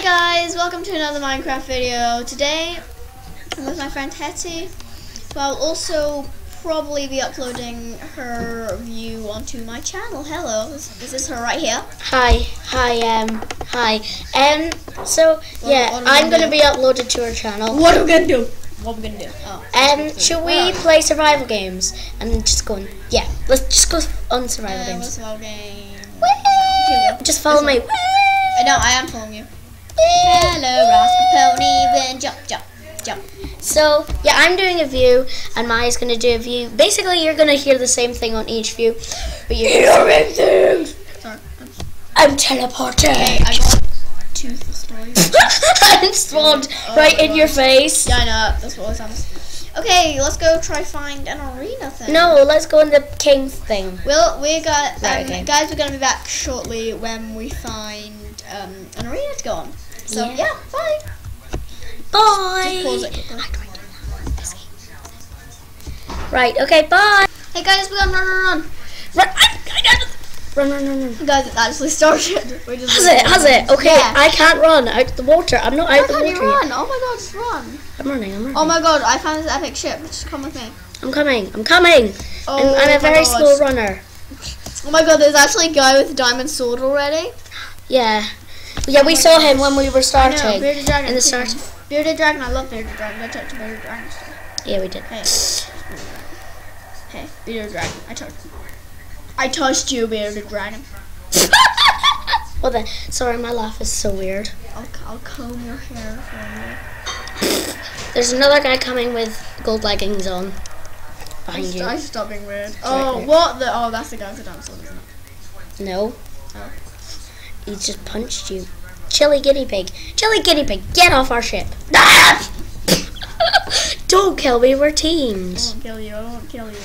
Hey guys, welcome to another Minecraft video. Today, I'm with my friend Hetty, who I'll also probably be uploading her view onto my channel. Hello, this is her right here? Hi, hi, um, hi. Um, so, yeah, what I'm gonna gonna be uploaded to her channel. What are we gonna do? What are we gonna do? Oh. Um, should we play survival games and just go on? Yeah, let's just go on survival Uh, games. what's the whole game? Whee! Here we go. Just follow me. one. I know, I am following you. Hello, Rascal Pony, then jump, jump, jump. So, yeah, I'm doing a view, and Maya's gonna do a view. Basically, you're gonna hear the same thing on each view, but you're hearing things. Sorry. I'm teleporting. Okay, I got two stories. I'm spawned Oh right in your face. Yeah, I know. That's what sounds. Okay, let's go try find an arena thing. No, let's go in the king thing. Well, we got um, Right, okay. guys. We're gonna be back shortly when we find um, an arena to go on. So Yeah. yeah, bye. Bye. Just pause it quickly. Right, okay, bye. Hey guys, we gotta run, run, run. Run, I, I got run, run, run, run. Guys, it actually started. We just Has it? Has it? Okay, Yeah. I can't run out the water. I'm not Why out the water you yet. run? Oh my god, just run. I'm running. I'm running. Oh my god, I found this epic ship. Just come with me. I'm coming. I'm coming. Oh, I'm, I'm a very god. slow runner. Oh my god, there's actually a guy with a diamond sword already. Yeah. Yeah, we saw him when we were know, starting. bearded dragon. In the start. Bearded dragon, I love bearded dragon. I talked to bearded dragon. Yeah, we did. Hey. Hey, bearded dragon. I touched. I touched you, bearded dragon. well then, sorry, my laugh is so weird. I'll, I'll comb your hair for you. There's another guy coming with gold leggings on you. behind you. I stop being weird. Oh, there. what the? Oh, that's the guy with the diamond sword, isn't it? No. Oh. He just punched you. Chili guinea pig. Chili guinea pig, get off our ship. Ah! Don't kill me, we're teams. I won't kill you. I won't kill you.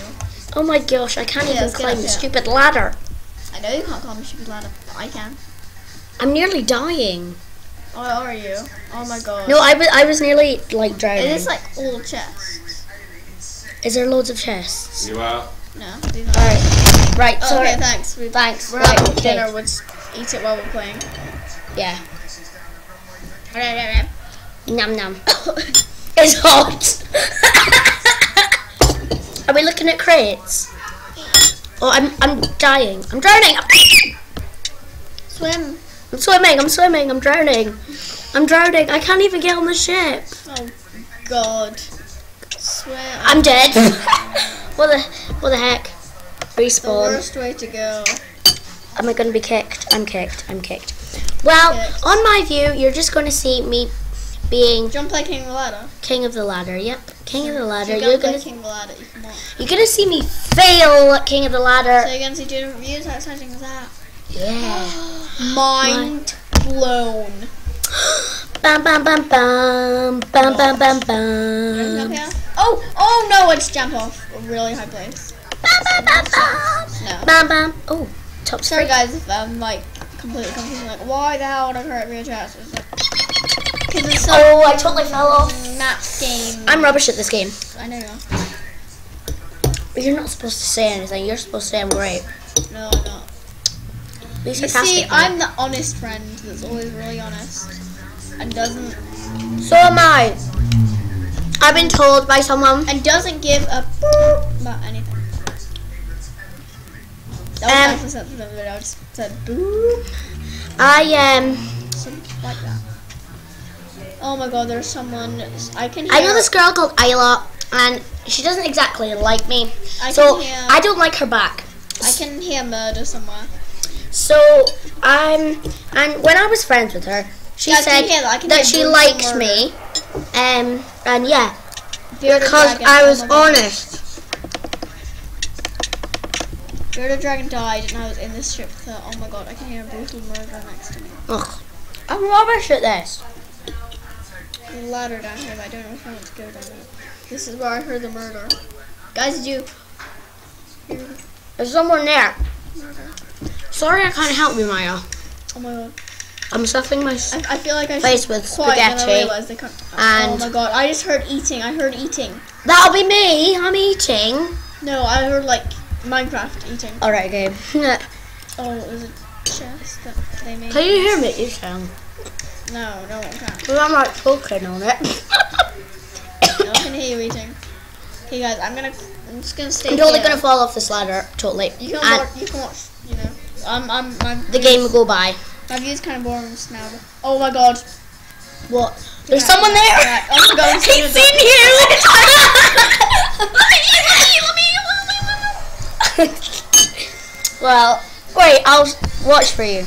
Oh my gosh, I can't Yeah, even climb the stupid ladder. I know you can't climb the stupid ladder. but I can. I'm nearly dying. Oh, are you? Oh my god. No, I was I was nearly like drowning. It is like all chests. Is there loads of chests? You are. No, these. Alright. Right, Oh, sorry. okay, thanks. We, Thanks. We're Right, having okay. dinner. We'll just eat it while we're playing. Yeah. Num num. it's hot. Are we looking at crates? Oh, I'm I'm dying. I'm drowning. I'm, Swim. I'm swimming. I'm swimming. I'm drowning. I'm drowning. I can't even get on the ship. Oh God. Swim. I'm dead. what the what the heck? the Respawn. worst way to go. Am I going to be kicked? I'm kicked. I'm kicked. Well, Kicked. on my view, you're just going to see me being Jump like King of the Ladder. king of the ladder. Yep, king of the ladder. So You're jump gonna King of the Ladder. You you're gonna see me fail at king of the Ladder. So you're gonna see two different views. How exciting is that? Yeah. Mind blown. Bam bam bam bam bam bam bam bam. Oh, oh no! It's jump off a really high place. Bam bam bam bam. No. Bam bam. Oh, top Sorry guys if I'm like completely confused. Like, why the hell would I hurt real chest? It's like, it's so Oh, I totally fell off. map game. I'm rubbish at this game. I know. you are. You're not supposed to say anything. You're supposed to say I'm great. No, I'm not. You see. I'm the honest friend that's always really honest and doesn't So am I. I've been told by someone. and doesn't give a boop That was Um, I just said I um. something like that. Oh my god, there's someone I can hear. I know this girl called Isla, and she doesn't exactly like me. I so hear. I don't like her back. I can hear murder somewhere. So um, and when I was friends with her, she Yeah, said that. That she likes murder. me. Um, and yeah, Bearded because I oh was honest. Bearded dragon died, and I was in this ship with. Oh my god, I can hear a brutal murder next to me. Ugh, I'm rubbish at this. A ladder down here, but I don't know if I want to go down it. This is where I heard the murder. Guys, did you? There's someone there. Sorry, I can't help you, Maya. Oh my god. I'm stuffing my I, I feel like I face with quiet, and I spaghetti. realized can't. Oh and- oh my god, I just heard eating. I heard eating. That'll be me. I'm eating. No, I heard like Minecraft eating. All right, Gabe. Oh, it was a chest that they made. Can you hear me? You can. No, no one can. Well, I'm like talking on it. No one can hear you eating. Okay, guys, I'm gonna. I'm just gonna stay I'm totally here. gonna fall off this ladder. Totally. You can And watch. You can watch. You know. I'm. I'm. My the game will go by. My view's kind of boring just now. but- Oh my god. What? There's Yeah. someone there. Yeah, oh my god. I'm He's seeing in here. well, wait. I'll watch for you.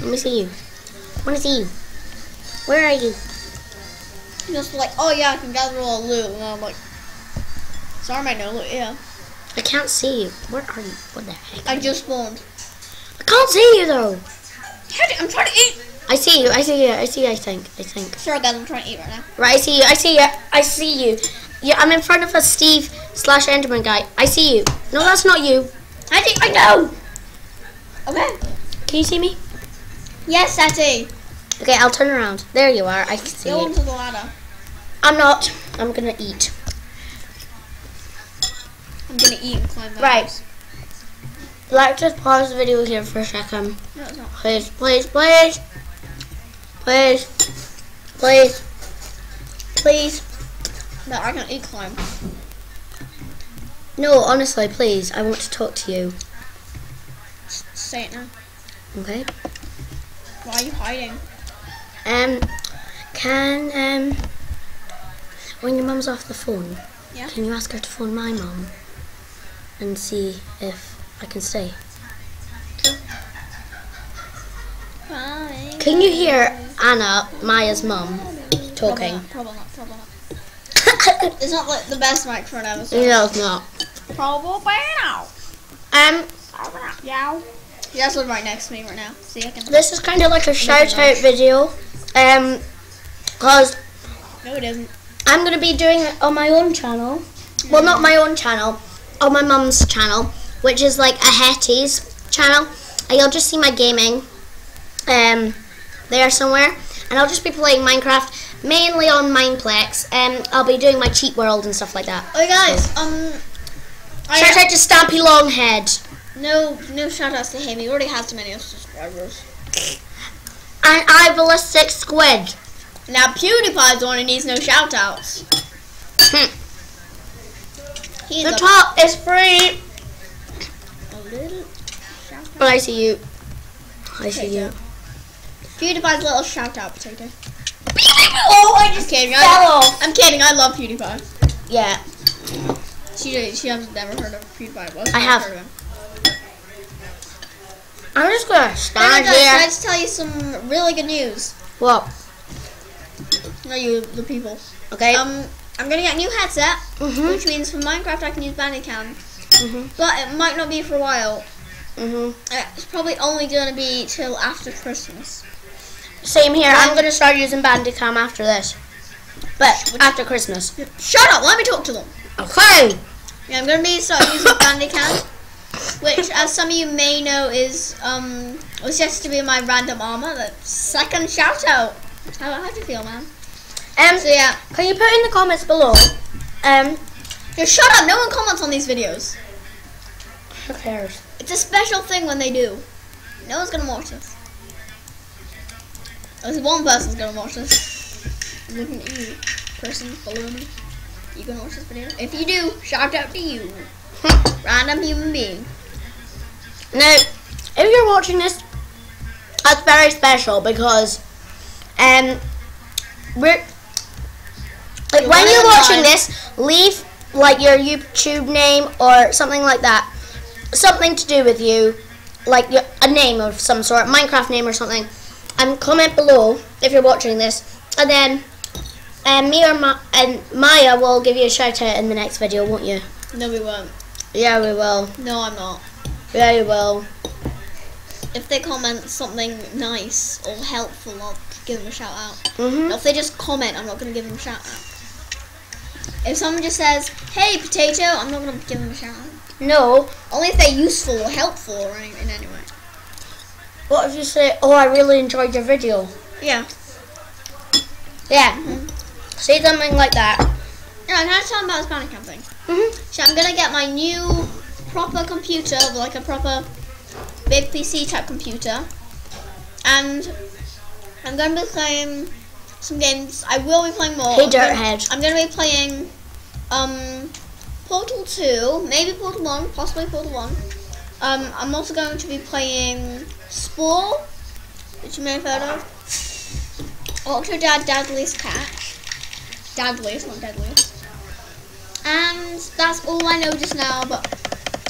Let me see you. I want to see you. Where are you? Just like, oh yeah, I can gather all the loot. And I'm like, sorry, my no loot. Yeah. I can't see you. Where are you? What the heck? I just spawned. I can't see you though. I'm trying to eat. I see you. I see you. I see. You, I think. I think. Sorry, guys, I'm trying to eat right now. Right. I see you. I see you. I see you. Yeah, I'm in front of a Steve slash Enderman guy. I see you. No, that's not you. I think I know. Okay. Can you see me? Yes, Sati. Okay, I'll turn around. There you are. I can see Go you. onto the ladder. I'm not. I'm gonna eat. I'm gonna eat and climb that. Right. Like, just pause the video here for a second. No, it's not. Please, please, please. Please. Please. Please. No, I can eat climb. No, honestly, please. I want to talk to you. Say it now. Okay? Why are you hiding? Um, can, um, when your mum's off the phone, Yeah. can you ask her to phone my mum and see if I can stay? Bye. Can you hear Anna, Maya's mum, talking? Probably not. Probably not. It's not like the best microphone ever. So no, it's not. Probably not. Um, Probably not. Yeah. You guys live right next to me right now. See, I can. this is kind of like a shout out video. Um, cause No, it isn't. I'm gonna be doing it on my own channel. Well, not my own channel, on my mum's channel, which is like a Hetty's channel. And you'll just see my gaming, um, there somewhere, and I'll just be playing Minecraft mainly on Mineplex. And I'll be doing my cheat world and stuff like that. Oh, guys. Um. Shout I, out to Stampy Longhead no, no shout outs to him. He already has too many subscribers. and I Ballistic Squid. Now PewDiePie's the one who needs no shout outs. Hmm. The top is free. a little shout But I see you. I see you. PewDiePie's little shout out potato. Oh, I I'm kidding. fell I, off. I'm kidding. I love PewDiePie. Yeah. She she has never heard of PewDiePie. Well, I have. Heard of him. I'm just gonna stand guys, can I just tell you some really good news? What? No, you, the people. Okay. Um, I'm gonna get a new headset, mhm. which means for Minecraft I can use Bandicam, Mhm. but it might not be for a while. Mhm. It's probably only gonna be till after Christmas. Same here. I'm gonna start using Bandicam after this. But after Christmas. Shut up! Let me talk to them. Okay. Yeah, I'm gonna be start using Bandicam, which, as some of you may know, is um was just to be my random armor. The second shout out. How how do you feel, man? Um, So yeah, can you put in the comments below? Um, just shut up. No one comments on these videos. who cares? It's a special thing when they do. No one's gonna watch this. There's one person's gonna watch this. I'm looking at you, person below me. You gonna watch this video? If you do, shout out to you, random human being. Now, if you're watching this, that's very special because, um, we're like when you're watching this, leave like your YouTube name or something like that, something to do with you, like your, a name of some sort, Minecraft name or something, and comment below if you're watching this, and then. Um, me or Ma- and Maya will give you a shout out in the next video, won't you? No, we won't. Yeah, we will. No, I'm not. Yeah, we will. If they comment something nice or helpful, I'll give them a shout out. Mhm. If they just comment, I'm not gonna give them a shout out. If someone just says, "Hey, potato," I'm not gonna give them a shout out. No, Only if they're useful or helpful or in any way. What if you say, "Oh, I really enjoyed your video"? Yeah. Yeah, say something like that. Yeah, can I tell them about this Bandicam thing? Mhm. So I'm gonna get my new proper computer, like a proper big PC type computer, and I'm gonna be playing some games. I will be playing more. Hey, I'm Dirthead. I'm gonna be playing um Portal 2, maybe Portal 1, possibly Portal 1. Um, I'm also going to be playing Spore, which you may have heard of. Oh, Octodad Dadliest Catch. Dadliest, not Deadliest. And that's all I know just now, but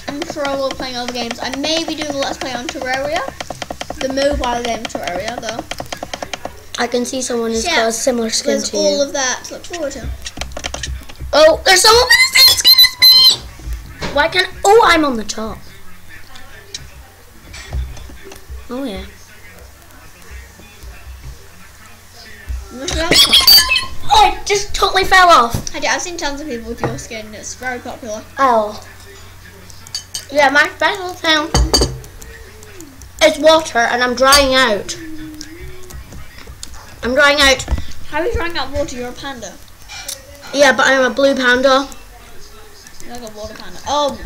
I'm sure I will be playing other games. I may be doing a Let's Play on Terraria. The mobile game Terraria, though. I can see someone who's Yeah. got a similar skin There's to all you. of that to look forward to. Oh, there's someone with the same skin as me! Why can't... Oh, I'm on the top. Oh, yeah. Oh, I just totally fell off. I do- I've seen tons of people with your skin. It's very popular. Oh. Yeah, my special thing is water, and I'm drying out. I'm drying out. How are you drying out water? You're a panda. Yeah, but I'm a blue panda. You're like a water panda. Oh,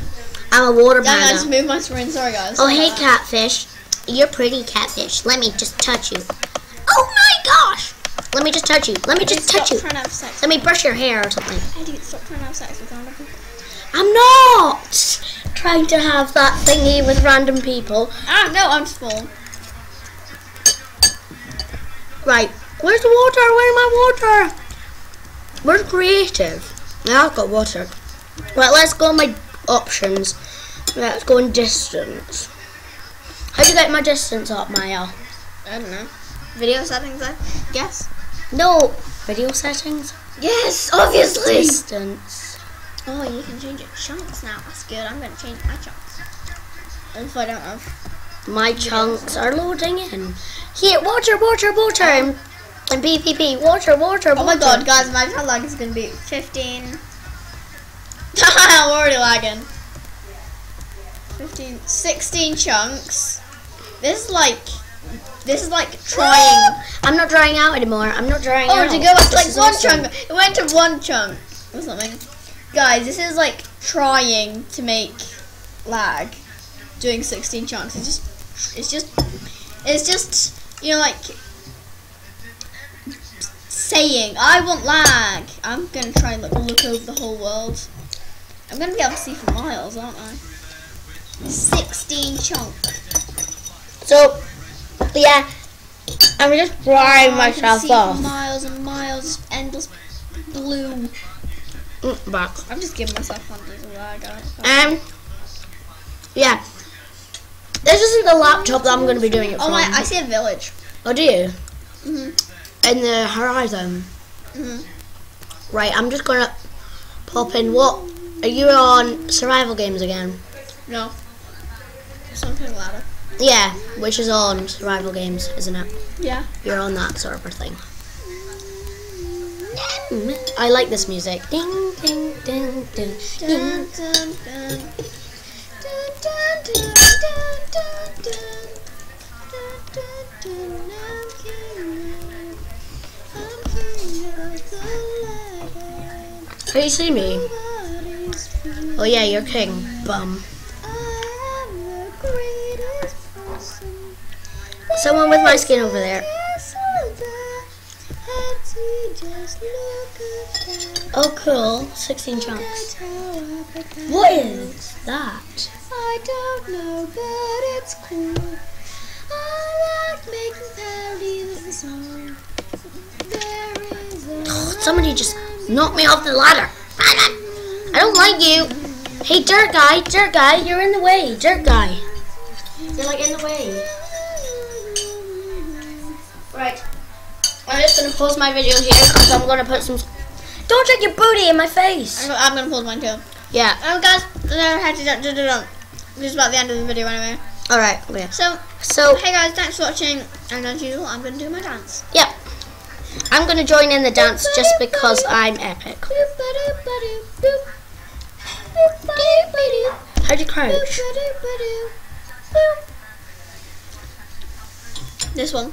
I'm a water dang, I panda. just moved my screen. Sorry, guys. Oh, hey, catfish. You're pretty, catfish. Let me just touch you. Oh my gosh! Let me just touch you. Let me just touch you. trying to have sex. Let me brush your hair or something. Eddie, stop trying to have sex with random people. I'm not trying to have that thingy with random people. Ah, no, I'm full. Right. Where's the water? Where's my water? Where's creative? Now I've got water. Right, let's go on my options. Let's go in distance. How do you get my distance up, Maya? Uh, I don't know. Video settings, I guess. No. Video settings? Yes, obviously. Distance. Oh, you can change your chunks now. That's good. I'm gonna change my chunks. If I don't have. My chunks are loading in. Here, water, water, water. And, and PPP, water, water, Oh my god, guys, my time lag is gonna be 15. I'm already lagging. 15, 16 chunks. This is like, this is like trying. I'm not drying out anymore. I'm not drying Oh, out. to go back to like one awesome. chunk. It went to one chunk or something. Guys, this is like trying to make lag. Doing 16 chunks. It's just, it's just, it's just, you know, like saying, I want lag. I'm gonna try and look, look over the whole world. I'm gonna be able to see for miles, aren't I? 16 chunk. So, yeah, I'm just drying Oh, I myself off. miles and miles, endless blue. Mm, Back. I'm just giving myself hundreds of lag. Um, yeah. This isn't the laptop that I'm going to be doing it Oh from. my! I see a village. oh, do you? Mhm. In the horizon. Mhm. Right, I'm just going to pop in. What? Are you on survival games again? No. Something louder. Yeah, which is on survival games, isn't it? Yeah. You're on that server thing. Mm, I like this music. Ding, ding, ding, ding, ding. Dun, dun, dun. Of. Can you see me? Oh yeah, you're king. Bum. Someone with my skin over there. Oh, there. Had to just look at that. Cool. 16 chunks. That's how I began. What is that? I don't know, but it's cool. I like making parodies of song. There is Somebody just knocked me off the ladder. I don't like you. Hey, dirt guy, dirt guy, you're in the way. Dirt guy. You're like in the way. Right. I'm just gonna pause my video here because I'm gonna put some. Don't check your booty in my face. I'm, I'm gonna pause mine too. Yeah. Oh, guys, to, do, do, do, do. This is about the end of the video anyway. All right. Okay. So, So, hey guys, thanks for watching. And as usual, I'm gonna do my dance. yeah. I'm gonna join in the dance just because I'm epic. How'd you crouch? This one.